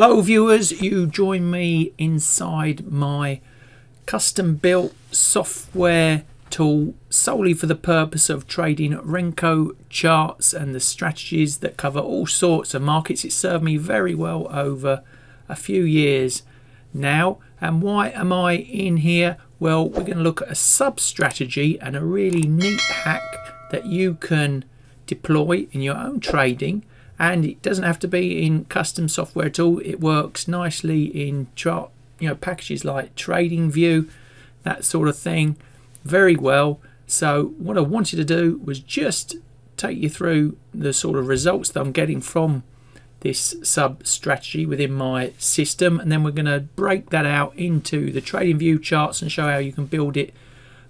Hello viewers, you join me inside my custom built software tool solely for the purpose of trading Renko charts and the strategies that cover all sorts of markets. It served me very well over a few years now. And why am I in here? Well, we're going to look at a sub strategy and a really neat hack that you can deploy in your own trading and it doesn't have to be in custom software at all. It works nicely in chart you know packages like TradingView that sort of thing very well. So what I wanted to do was just take you through the sort of results that I'm getting from this sub strategy within my system and then we're going to break that out into the TradingView charts and show how you can build it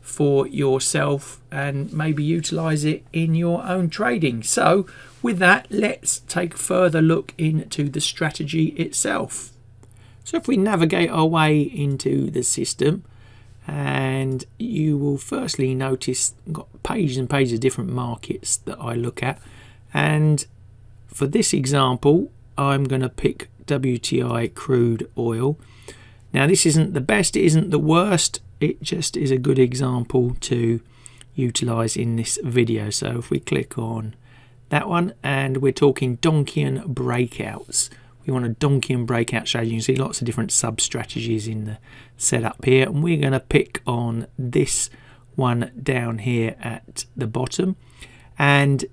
for yourself and maybe utilize it in your own trading. So with that, let's take a further look into the strategy itself. So if we navigate our way into the system, and you will firstly notice I've got pages and pages of different markets that I look at. And for this example, I'm going to pick WTI crude oil. Now this isn't the best, it isn't the worst, it just is a good example to utilize in this video. So if we click on that one and we're talking Donchian breakouts. We want a Donchian breakout strategy you can see lots of different sub strategies in the setup here and we're going to pick on this one down here at the bottom. And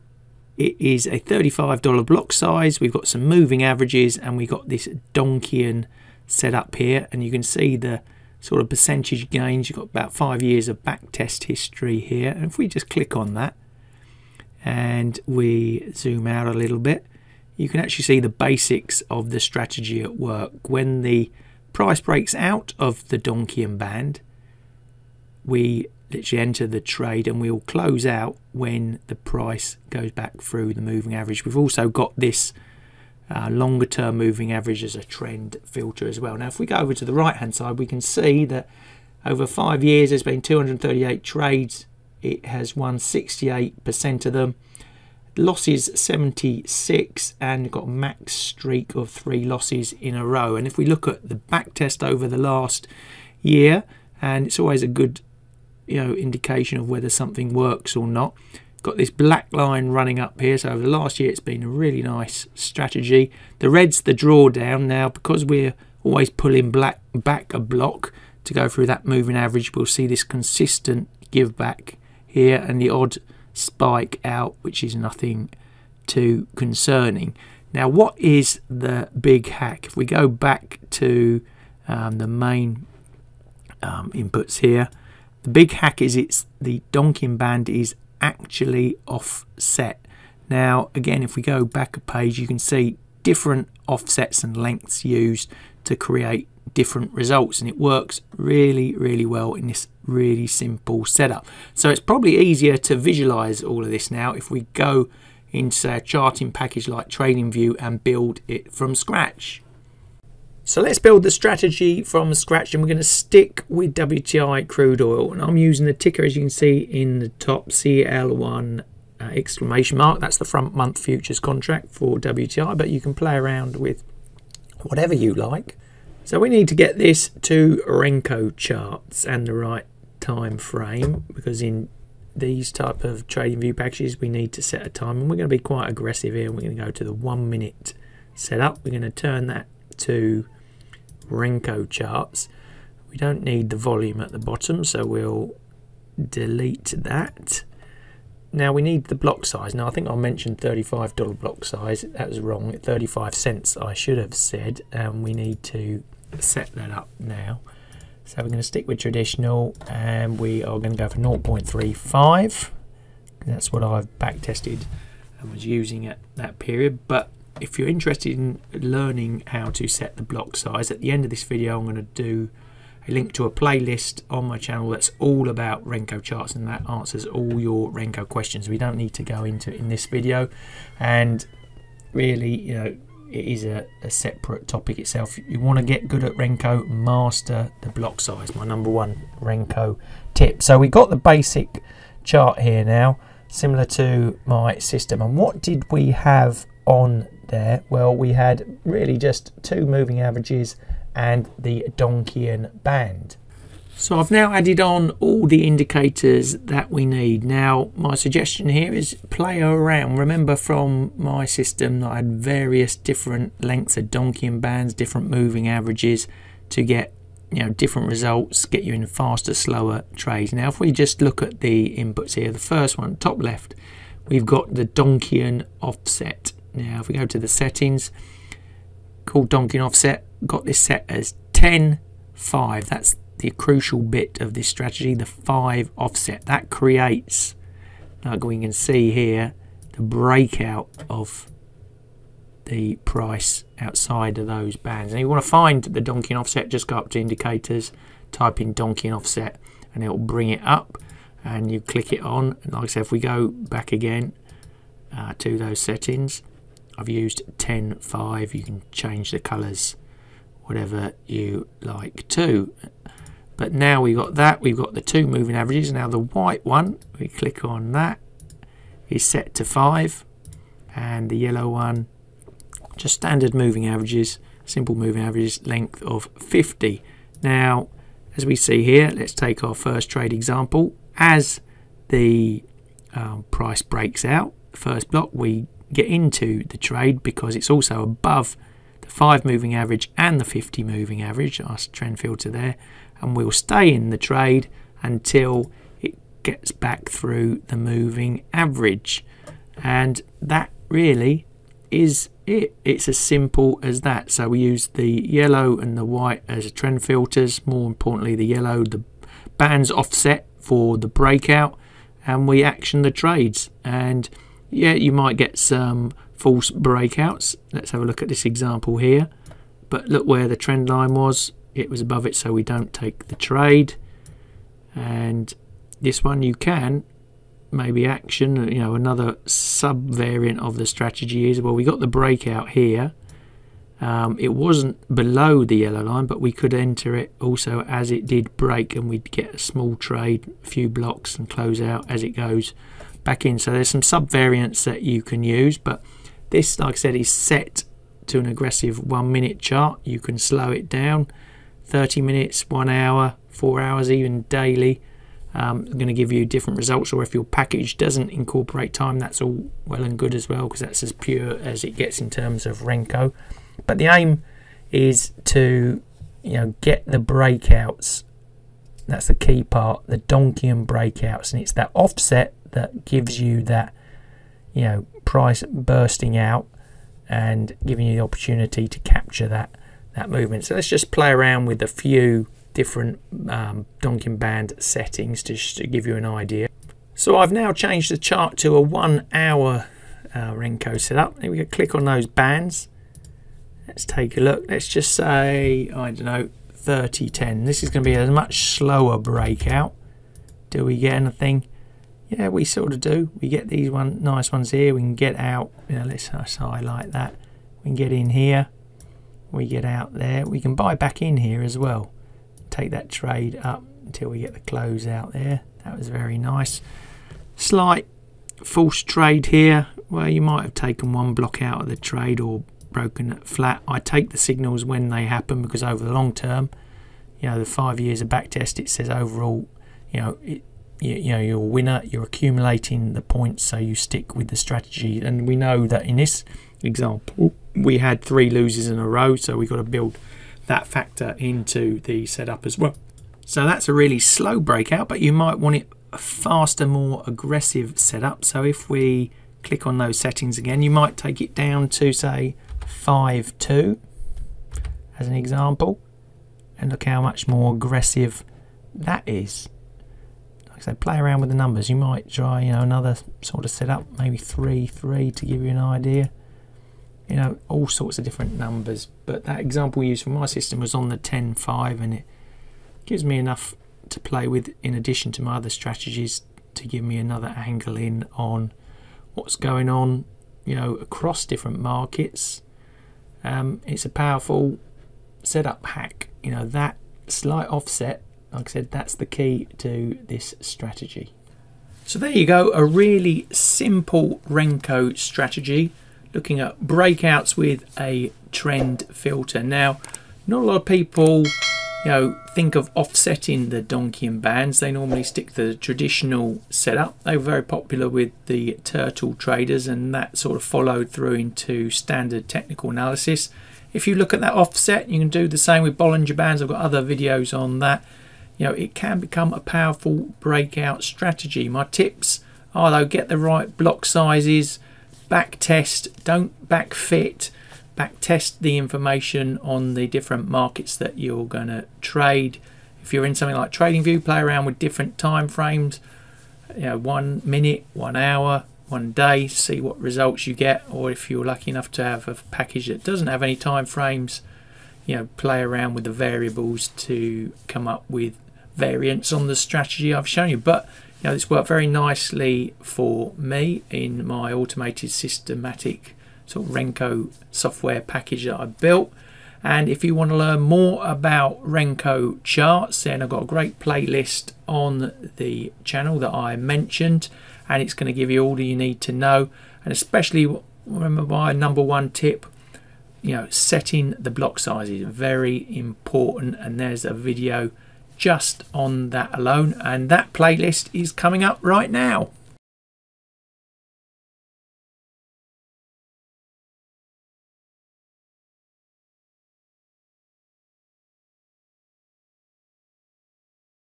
it is a $35 block size. We've got some moving averages and we've got this Donchian setup here and you can see the sort of percentage gains. You've got about five years of back test history here and if we just click on that and we zoom out a little bit, you can actually see the basics of the strategy at work. When the price breaks out of the Donchian band, we literally enter the trade and we'll close out when the price goes back through the moving average. We've also got this uh, longer term moving average as a trend filter as well. Now, if we go over to the right hand side, we can see that over five years there's been 238 trades it has won 68% of them. Losses 76 and got max streak of three losses in a row. And if we look at the back test over the last year, and it's always a good you know indication of whether something works or not. Got this black line running up here, so over the last year it's been a really nice strategy. The red's the drawdown now because we're always pulling black back a block to go through that moving average. We'll see this consistent give back here and the odd spike out, which is nothing too concerning. Now, what is the big hack? If we go back to um, the main um, inputs here, the big hack is it's the Donchian band is actually offset. Now, again, if we go back a page, you can see different offsets and lengths used to create different results and it works really really well in this really simple setup. So it's probably easier to visualize all of this now if we go into a charting package like TradingView and build it from scratch. So let's build the strategy from scratch and we're going to stick with WTI crude oil. And I'm using the ticker as you can see in the top CL1 uh, exclamation mark. That's the front month futures contract for WTI but you can play around with whatever you like so we need to get this to Renko charts and the right time frame because in these type of TradingView packages we need to set a time and we're going to be quite aggressive here. We're going to go to the one minute setup. We're going to turn that to Renko charts. We don't need the volume at the bottom so we'll delete that. Now we need the block size. Now I think I mentioned $35 block size. That was wrong. 35 cents I should have said. And we need to set that up now. So we're going to stick with traditional and we are going to go for 0.35. That's what I've back tested and was using at that period. But if you're interested in learning how to set the block size, at the end of this video I'm going to do a link to a playlist on my channel that's all about Renko charts and that answers all your Renko questions. We don't need to go into it in this video. And really, you know, it is a, a separate topic itself. You want to get good at Renko, master the block size. My number one Renko tip. So we got the basic chart here now, similar to my system. And what did we have on there? Well, we had really just two moving averages and the Donchian band. So I've now added on all the indicators that we need. Now my suggestion here is play around. Remember from my system that I had various different lengths of Donchian bands, different moving averages to get you know different results, get you in faster, slower trades. Now if we just look at the inputs here, the first one, top left, we've got the Donchian offset. Now if we go to the settings, called Donchian offset, got this set as 10, 5. That's the crucial bit of this strategy, the 5 offset. That creates, like we can see here, the breakout of the price outside of those bands. And you want to find the Donchian offset, just go up to indicators, type in Donchian offset, and it will bring it up. And you click it on. And like I said, if we go back again uh, to those settings, I've used 10, 5. You can change the colors, whatever you like to. But now we've got that, we've got the two moving averages. Now the white one, we click on that, is set to 5. And the yellow one just standard moving averages, simple moving averages, length of 50. Now, as we see here, let's take our first trade example. As the um, price breaks out, first block, we get into the trade because it's also above the 5 moving average and the 50 moving average, our trend filter there, and we'll stay in the trade until it gets back through the moving average. And that really is it. It's as simple as that. So we use the yellow and the white as trend filters. More importantly, the yellow, the bands offset for the breakout, and we action the trades. And yeah, you might get some false breakouts. Let's have a look at this example here. But look where the trend line was. It was above it, so we don't take the trade. And this one you can maybe action, you know, another sub variant of the strategy is well, we got the breakout here. Um, it wasn't below the yellow line, but we could enter it also as it did break, and we'd get a small trade, a few blocks, and close out as it goes back in. So there's some sub variants that you can use, but this, like I said, is set to an aggressive one minute chart. You can slow it down 30 minutes, one hour, four hours, even daily um, going to give you different results. Or if your package doesn't incorporate time that's all well and good as well because that's as pure as it gets in terms of Renko. But the aim is to you know get the breakouts. That's the key part the Donchian breakouts. And it's that offset that gives you that you know price bursting out and giving you the opportunity to capture that that movement so let's just play around with a few different um, Donchian band settings to, just to give you an idea. So I've now changed the chart to a one hour uh, Renko setup. Here we go, click on those bands. Let's take a look. Let's just say, I don't know, 3010. This is going to be a much slower breakout. Do we get anything? Yeah, we sort of do. We get these one nice ones here. We can get out. You know, let's highlight that. We can get in here. We get out there. We can buy back in here as well take that trade up until we get the close out there. That was very nice. Slight false trade here where you might have taken one block out of the trade or broken it flat. I take the signals when they happen because over the long term, you know, the five years of backtest, it says overall, you know, it, you, you know, you're a winner, you're accumulating the points, so you stick with the strategy. And we know that in this example, we had three losers in a row, so we've got to build that factor into the setup as well. So that's a really slow breakout, but you might want it a faster, more aggressive setup. So if we click on those settings again, you might take it down to say 5.2 as an example. And look how much more aggressive that is. Like I said, play around with the numbers. You might try, you know, another sort of setup, maybe 3, 3 to give you an idea you know, all sorts of different numbers. But that example used for my system was on the 10.5 and it gives me enough to play with in addition to my other strategies to give me another angle in on what's going on, you know, across different markets. Um, it's a powerful setup hack. You know, that slight offset, like I said, that's the key to this strategy. So there you go, a really simple Renko strategy looking at breakouts with a trend filter. Now, not a lot of people you know, think of offsetting the Donchian bands. They normally stick to the traditional setup. They were very popular with the turtle traders and that sort of followed through into standard technical analysis. If you look at that offset, you can do the same with Bollinger Bands. I've got other videos on that. You know, it can become a powerful breakout strategy. My tips are though, get the right block sizes, back test, don't back fit, back test the information on the different markets that you're going to trade. If you're in something like TradingView, play around with different time frames, you know, one minute, one hour, one day, see what results you get. Or if you're lucky enough to have a package that doesn't have any time frames, you know, play around with the variables to come up with variants on the strategy I've shown you. But know, this worked very nicely for me in my automated systematic sort of Renko software package that I built. And if you want to learn more about Renko charts, then I've got a great playlist on the channel that I mentioned, and it's going to give you all that you need to know. And especially remember my number one tip, you know, setting the block size is very important. And there's a video just on that alone, and that playlist is coming up right now.